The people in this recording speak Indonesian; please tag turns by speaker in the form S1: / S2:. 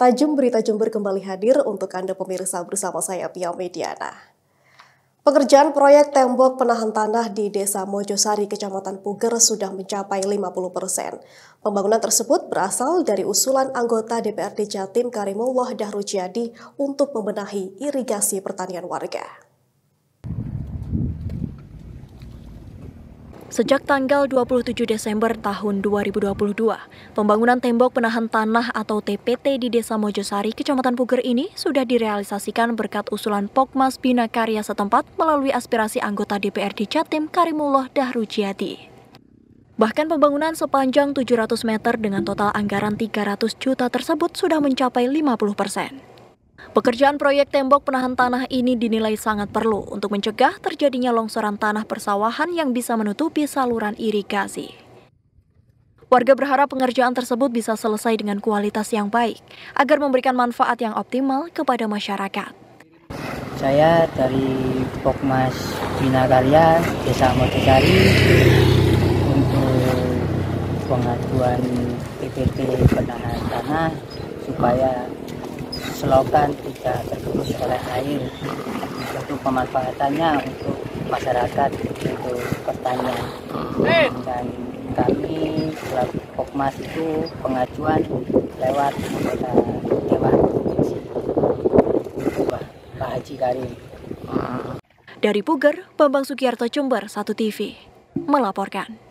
S1: Tajam Berita Jember kembali hadir untuk Anda pemirsa bersama saya Pia Mediana. Pengerjaan proyek tembok penahan tanah di Desa Mojosari, Kecamatan Puger sudah mencapai 50 persen. Pembangunan tersebut berasal dari usulan anggota DPRD Jatim Karimullah Dahrujadi untuk membenahi irigasi pertanian warga.
S2: Sejak tanggal 27 Desember tahun 2022, pembangunan tembok penahan tanah atau TPT di Desa Mojosari, Kecamatan Puger ini sudah direalisasikan berkat usulan Pokmas Bina Karya setempat melalui aspirasi anggota DPRD Jatim Karimullah Dahrujiati. Bahkan pembangunan sepanjang 700 meter dengan total anggaran 300 juta tersebut sudah mencapai 50 persen. Pekerjaan proyek tembok penahan tanah ini dinilai sangat perlu untuk mencegah terjadinya longsoran tanah persawahan yang bisa menutupi saluran irigasi. Warga berharap pengerjaan tersebut bisa selesai dengan kualitas yang baik agar memberikan manfaat yang optimal kepada masyarakat.
S3: Saya dari Pokmas Bina Karya, Desa Mojosari untuk pengajuan PPT penahan tanah supaya selokan tidak tergerus oleh air untuk pemanfaatannya untuk masyarakat untuk pertanian dan kami selaku Pokmas itu pengajuan lewat anggota Dewan Pak Haji Karim.
S2: Dari Puger, Bambang Sugiarto Jember, Satu TV, melaporkan.